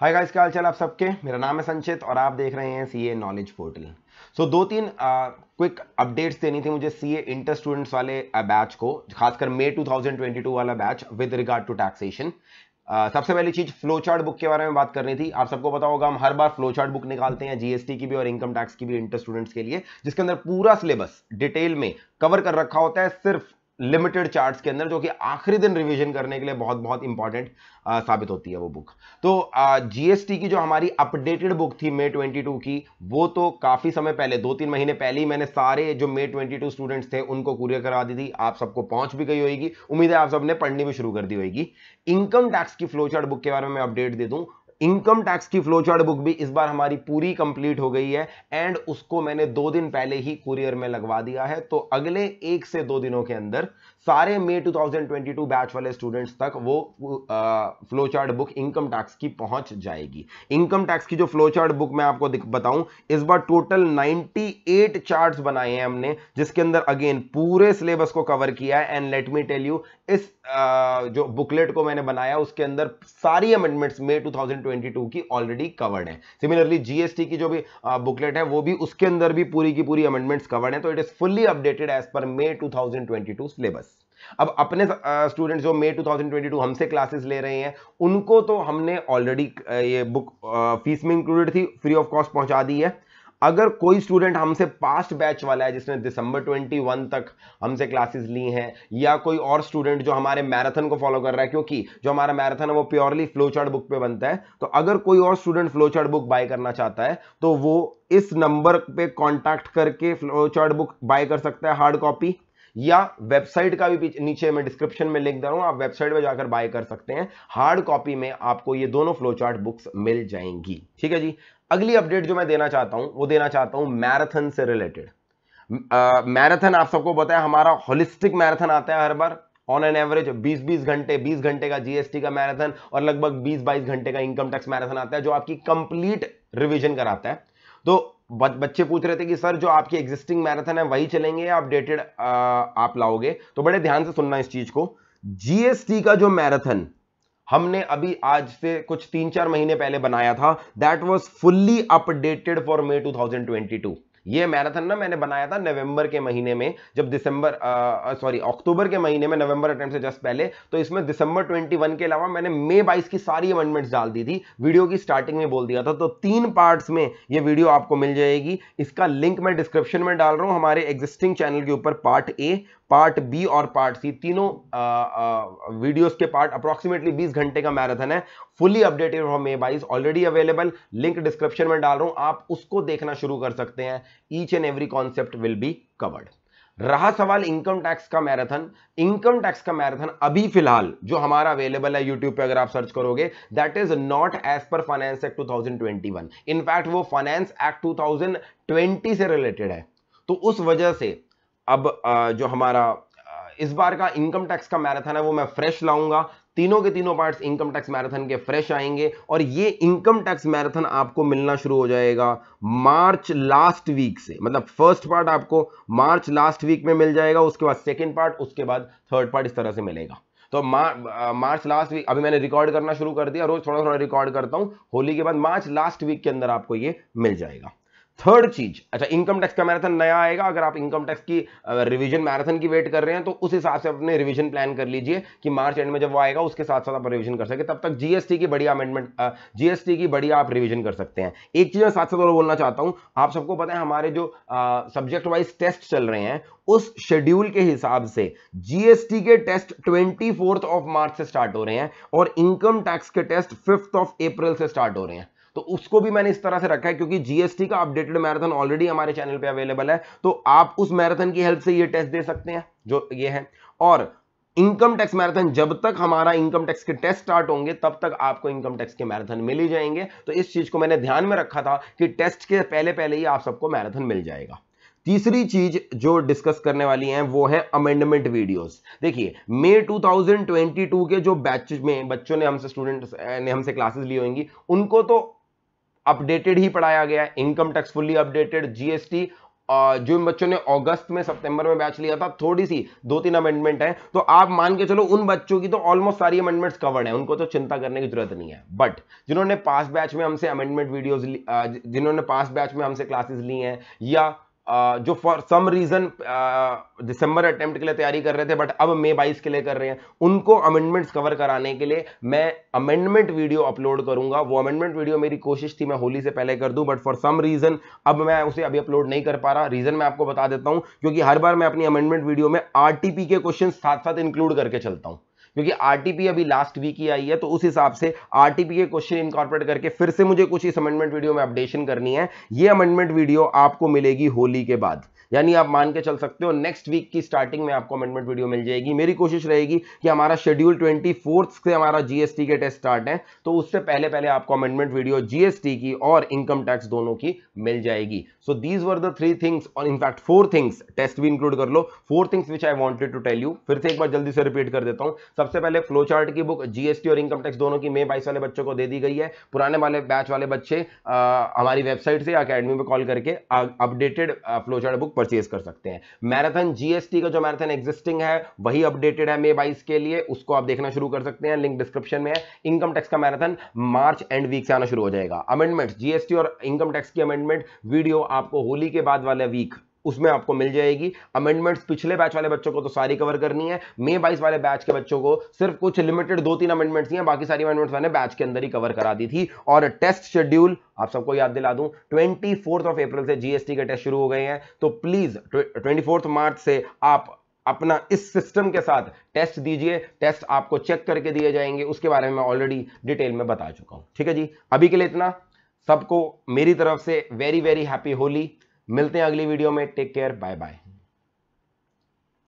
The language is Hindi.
हाय गाइस क्या हाल चाल आप सबके? मेरा नाम है संचित और आप देख रहे हैं सीए नॉलेज पोर्टल सो दो तीन क्विक अपडेट्स देनी थी मुझे सीए इंटर स्टूडेंट्स वाले बैच को, खासकर मई 2022 वाला batch with regard to taxation सबसे पहली चीज़ फ्लो चार्ट बुक के बारे में बात करनी थी। आप सबको पता होगा, हम हर बार फ्लो चार्ट बुक निकालते हैं जीएसटी की भी और इनकम टैक्स की भी इंटर स्टूडेंट्स के लिए, जिसके अंदर पूरा सिलेबस डिटेल में कवर कर रखा होता है सिर्फ़ लिमिटेड चार्ट्स के अंदर, जो कि आखिरी दिन रिवीजन करने के लिए बहुत बहुत इंपॉर्टेंट साबित होती है वो बुक तो जीएसटी की जो हमारी अपडेटेड बुक थी मे 22 की, वो तो काफ़ी समय पहले दो तीन महीने पहले ही मैंने सारे जो मे 22 स्टूडेंट्स थे, उनको कुरियर करा दी थी. आप सबको पहुँच भी गई होगी. उम्मीद है आप सबने पढ़नी भी शुरू कर दी होगी. इनकम टैक्स की फ्लो चार्ट बुक के बारे में अपडेट दे दूँ. इनकम टैक्स की फ्लो चार्ट बुक भी इस बार हमारी पूरी कंप्लीट हो गई है एंड उसको मैंने दो दिन पहले ही कुरियर में लगवा दिया है। तो अगले एक से दो दिनों के अंदर सारे मई 2022 बैच वाले स्टूडेंट्स तक वो flow chart book income tax की पहुँच जाएगी। इनकम टैक्स की जो फ्लो चार्ट बुक मैं आपको बताऊँ, इस बार टोटल 98 चार्ट्स बनाए हैं हमने, जिसके अंदर अगेन पूरे सिलेबस को कवर किया है। And let me tell you इस जो बुकलेट को मैंने बनाया, उसके अंदर सारी अमेंडमेंट्स मे मई 2022 की ऑलरेडी कवर्ड है। सिमिलरली जीएसटी की जो भी बुकलेट है, वो भी उसके अंदर भी पूरी की पूरी अमेंडमेंट्स कवर्ड है। तो it is fully updated as per May 2022 syllabus अब अपने स्टूडेंट्स जो मे 2022 हमसे क्लासेस ले रहे हैं, उनको तो हमने ऑलरेडी ये बुक फ़ीस में इंक्लूडेड थी फ्री ऑफ़ कॉस्ट पहुँचा दी है। अगर कोई स्टूडेंट हमसे पास्ट बैच वाला है, जिसने दिसंबर 21 तक हमसे क्लासेस ली हैं, या कोई और स्टूडेंट जो हमारे मैराथन को फॉलो कर रहा है, क्योंकि जो हमारा मैराथन है, वो प्योरली फ्लो चार्ट बुक पे बनता है तो अगर कोई और student flow chart book buy करना चाहता है तो वो इस नंबर पे कॉन्टैक्ट करके फ्लो चार्ट बुक बाय कर सकता है हार्ड कॉपी या वेबसाइट का भी नीचे मैं डिस्क्रिप्शन में लिख दे रहा हूँ, आप वेबसाइट पर जाकर बाय कर सकते हैं हार्ड कॉपी में आपको ये दोनों फ्लो चार्ट बुक्स मिल जाएँगी। ठीक है जी? अगली अपडेट जो मैं देना चाहता हूँ, वो देना चाहता हूँ मैराथन से रिलेटेड मैराथन आप सबको पता है, हमारा होलिस्टिक मैराथन आता है हर बार। ऑन एन एवरेज 20-20 घंटे 20 घंटे का जीएसटी का मैराथन और लगभग 20-22 घंटे का इनकम टैक्स मैराथन आता है, जो आपकी कंप्लीट रिवीजन कराता है। तो बच्चे पूछ रहे थे कि, सर, जो आपकी एग्जिस्टिंग मैराथन है, वही चलेंगे या अपडेटेड आप लाओगे? तो बड़े ध्यान से सुनना इस चीज़ को। जीएसटी का जो मैराथन हमने अभी आज से कुछ तीन चार महीने पहले बनाया था। That was fully updated for May 2022 ये मैराथन ना मैंने बनाया था नवंबर के महीने में, जब दिसंबर सॉरी अक्टूबर के महीने में, नवंबर अटेम्प्ट से जस्ट पहले। तो इसमें दिसंबर 21 के अलावा मैंने मई 22 की सारी अमेंडमेंट्स डाल दी थी। वीडियो की स्टार्टिंग में बोल दिया था। तो तीन पार्ट्स में ये वीडियो आपको मिल जाएगी। इसका लिंक मैं डिस्क्रिप्शन में डाल रहा हूँ। हमारे एग्जिस्टिंग चैनल के ऊपर पार्ट ए पार्ट बी और पार्ट सी, तीनों वीडियोस के पार्ट अप्रोक्सीमेटली 20 घंटे का मैराथन है। फुली अपडेटेड फ्रॉम मे बाईस ऑलरेडी अवेलेबल लिंक डिस्क्रिप्शन में डाल रहा हूँ। आप उसको देखना शुरू कर सकते हैं। Each and every concept will be covered रहा सवाल इनकम टैक्स का मैराथन इनकम टैक्स का मैराथन अभी फ़िलहाल, जो हमारा अवेलेबल है यूट्यूब पे, अगर आप सर्च करोगे that is not as per finance act 2021 in fact वो फाइनेंस एक्ट 2020 से रिलेटेड है। तो उस वजह से अब जो हमारा इस बार का इनकम टैक्स का मैराथन है वो मैं फ्रेश लाऊँगा। तीनों के तीनों पार्ट्स इनकम टैक्स मैराथन के फ्रेश आएँगे और ये इनकम टैक्स मैराथन आपको मिलना शुरू हो जाएगा मार्च लास्ट वीक से। मतलब फ़र्स्ट पार्ट आपको मार्च लास्ट वीक में मिल जाएगा उसके बाद सेकेंड पार्ट उसके बाद थर्ड पार्ट इस तरह से मिलेगा। तो मार, मार्च लास्ट वीक अभी मैंने रिकॉर्ड करना शुरू कर दिया रोज थोड़ा थोड़ा रिकॉर्ड करता हूँ। होली के बाद मार्च लास्ट वीक के अंदर आपको ये मिल जाएगा। थर्ड चीज़ अच्छा इनकम टैक्स का मैराथन नया आएगा, अगर आप इनकम टैक्स की रिवीजन मैराथन की वेट कर रहे हैं तो उस हिसाब से अपने रिवीजन प्लान कर लीजिए कि मार्च एंड में जब वो आएगा, उसके साथ साथ आप रिवीजन कर सके, तब तक जीएसटी की बड़ी अमेंडमेंट जीएसटी की बड़ी आप रिवीजन कर सकते हैं। एक चीज़ मैं साथ साथ और बोलना चाहता हूँ, आप सबको पता है हमारे जो सब्जेक्ट वाइज टेस्ट चल रहे हैं, उस शेड्यूल के हिसाब से जीएसटी के टेस्ट ट्वेंटी ऑफ़ मार्च से स्टार्ट हो रहे हैं और इनकम टैक्स के टेस्ट फिफ्थ ऑफ़ अप्रैल से स्टार्ट हो रहे हैं। तो उसको भी मैंने इस तरह से रखा है, क्योंकि जीएसटी का अपडेटेड मैराथन ऑलरेडी हमारे चैनल पे अवेलेबल है। तो आप उस मैराथन की हेल्प से ये टेस्ट दे सकते हैं, जो ये है। और इनकम टैक्स मैराथन जब तक हमारा इनकम टैक्स के टेस्ट स्टार्ट होंगे, तब तक आपको इनकम टैक्स के मैराथन मिल ही जाएँगे। तो इस चीज़ को मैंने ध्यान में रखा था कि टेस्ट के पहले पहले ही आप सबको मैराथन मिल जाएगा। तीसरी चीज़ जो डिस्कस करने वाली है, वो है अमेंडमेंट वीडियोस देखिए मई 2022 के जो बैच में बच्चों ने हमसे स्टूडेंट ने हमसे क्लासेस ली होंगी, उनको तो अपडेटेड ही पढ़ाया गया है। Income tax fully updated GST जो इन बच्चों ने अगस्त में सितंबर में बैच लिया था, थोड़ी सी, दो तीन अमेंडमेंट है। तो आप मान के चलो, उन बच्चों की तो ऑलमोस्ट सारी अमेंडमेंट्स कवर्ड है। उनको तो चिंता करने की ज़रूरत नहीं है। बट जिन्होंने पास बैच में हमसे अमेंडमेंट वीडियोस जिन्होंने पास बैच में हमसे क्लासेस ली हैं, या जो फॉर सम रीजन दिसंबर अटेम्प्ट के लिए तैयारी कर रहे थे बट अब मई 22 के लिए कर रहे हैं। उनको अमेंडमेंट्स कवर कराने के लिए मैं अमेंडमेंट वीडियो अपलोड करूँगा। वो अमेंडमेंट वीडियो मेरी कोशिश थी, मैं होली से पहले कर दूँ बट फॉर सम रीजन अब मैं उसे अभी अपलोड नहीं कर पा रहा। रीजन मैं आपको बता देता हूँ, क्योंकि हर बार मैं अपनी अमेंडमेंट वीडियो में आरटीपी के क्वेश्चन साथ साथ इंक्लूड करके चलता हूँ। क्योंकि आरटीपी अभी लास्ट वीक ही आई है तो उस हिसाब से आरटीपी के क्वेश्चन इनकॉर्पोरेट करके फिर से मुझे कुछ इस अमेंडमेंट वीडियो में अपडेशन करनी है। ये अमेंडमेंट वीडियो आपको मिलेगी होली के बाद। यानी आप मान के चल सकते हो नेक्स्ट वीक की स्टार्टिंग में आपको अमेंडमेंट वीडियो मिल जाएगी। मेरी कोशिश रहेगी कि हमारा शेड्यूल ट्वेंटी से हमारा जीएसटी के टेस्ट स्टार्ट है तो उससे पहले पहले आपको अमेंडमेंट वीडियो जीएसटी की और इनकम टैक्स दोनों की मिल जाएगी। So these were the three things और in fact four things test भी इंक्लूड कर लो। Four things which I wanted to tell you फिर से एक बार जल्दी से रिपीट कर देता हूँ। सबसे पहले फ्लो चार्ट की बुक जीएसटी और इनकम टैक्स दोनों की मे बाईस वाले बच्चों को दे दी गई है। पुराने वाले बैच वाले बच्चे हमारी वेबसाइट से अकेडमी में कॉल करके updated flow chart book purchase कर सकते हैं। मैराथन जीएसटी का जो मैराथन एग्जिस्टिंग है, वही अपडेटेड है मे बाईस के लिए। उसको आप देखना शुरू कर सकते हैं। लिंक डिस्क्रिप्शन में है। इनकम टैक्स का मैराथन मार्च एंड वीक से आना शुरू हो जाएगा। अमेंडमेंट जीएसटी और इनकम टैक्स की अमेंडमेंट वीडियो आपको होली के बाद वाले वीक उसमें आपको मिल जाएगी। अमेंडमेंट्स पिछले बैच वाले बच्चों को तो सारी कवर करनी है। मे बाईस वाले बैच के बच्चों को सिर्फ़ कुछ लिमिटेड दो तीन अमेंडमेंट्स हैं, बाकी सारी अमेंडमेंट्स मैंने बैच के अंदर ही कवर करा दी थी। और टेस्ट शेड्यूल आप सबको याद दिला दूँ ट्वेंटी ऑफ़ अप्रैल से जीएसटी के टेस्ट शुरू हो गए हैं। तो प्लीज़ ट्वेंटी मार्च से आप अपना इस सिस्टम के साथ टेस्ट दीजिए। टेस्ट आपको चेक करके दिए जाएँगे। उसके बारे में मैं ऑलरेडी डिटेल में बता चुका हूँ। ठीक है जी? अभी के लिए इतना। सबको मेरी तरफ़ से वेरी वेरी हैप्पी होली। मिलते हैं अगली वीडियो में। Take care bye bye